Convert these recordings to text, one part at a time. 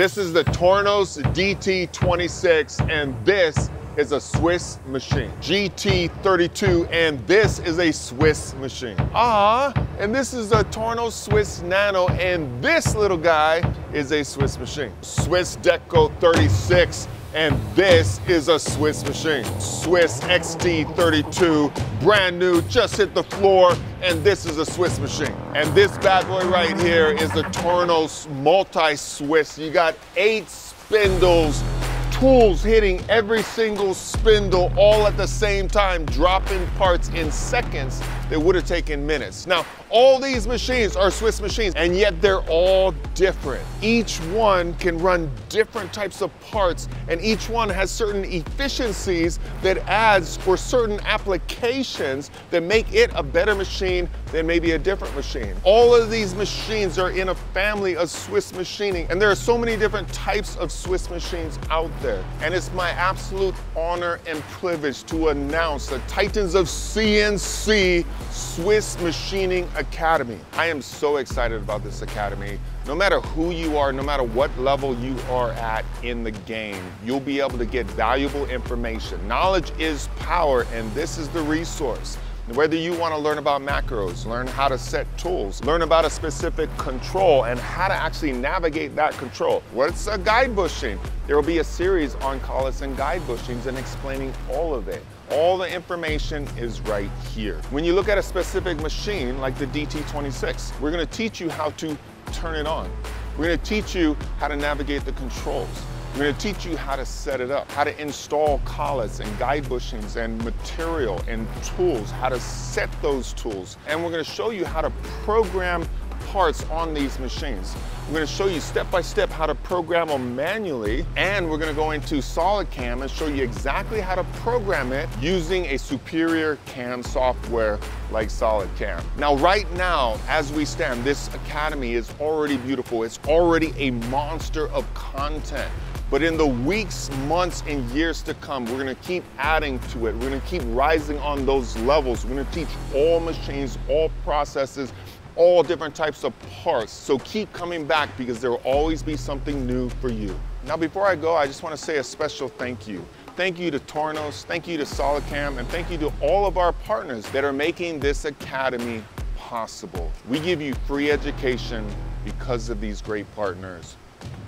This is the Tornos DT26 and this is a Swiss machine. GT32 and this is a Swiss machine. Ah, and this is a Tornos Swiss Nano and this little guy is a Swiss machine. Swiss Deco 36 and this is a Swiss machine. Swiss XT32, brand new, just hit the floor, and this is a Swiss machine. And this bad boy right here is the Tornos Multi-Swiss. You got eight spindles, tools hitting every single spindle all at the same time, dropping parts in seconds that would have taken minutes. Now, all these machines are Swiss machines, and yet they're all different. Each one can run different types of parts, and each one has certain efficiencies that adds for certain applications that make it a better machine than maybe a different machine. All of these machines are in a family of Swiss machining, and there are so many different types of Swiss machines out there. And it's my absolute honor and privilege to announce the Titans of CNC Swiss Machining Academy. I am so excited about this academy. No matter who you are, no matter what level you are at in the game, you'll be able to get valuable information. Knowledge is power, and this is the resource. Whether you want to learn about macros, learn how to set tools, learn about a specific control and how to actually navigate that control. What's a guide bushing? There will be a series on collets and guide bushings and explaining all of it. All the information is right here. When you look at a specific machine like the DT26, we're gonna teach you how to turn it on. We're gonna teach you how to navigate the controls. We're gonna teach you how to set it up, how to install collets and guide bushings and material and tools, how to set those tools. And we're gonna show you how to program parts on these machines. We're gonna show you step by step how to program them manually, and we're gonna go into SolidCAM and show you exactly how to program it using a superior CAM software like SolidCAM. Now, right now, as we stand, this academy is already beautiful. It's already a monster of content. But in the weeks, months, and years to come, we're gonna keep adding to it. We're gonna keep rising on those levels. We're gonna teach all machines, all processes, all different types of parts. So keep coming back because there will always be something new for you. Now, before I go, I just wanna say a special thank you. Thank you to Tornos, thank you to SolidCAM, and thank you to all of our partners that are making this academy possible. We give you free education because of these great partners.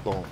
Boom.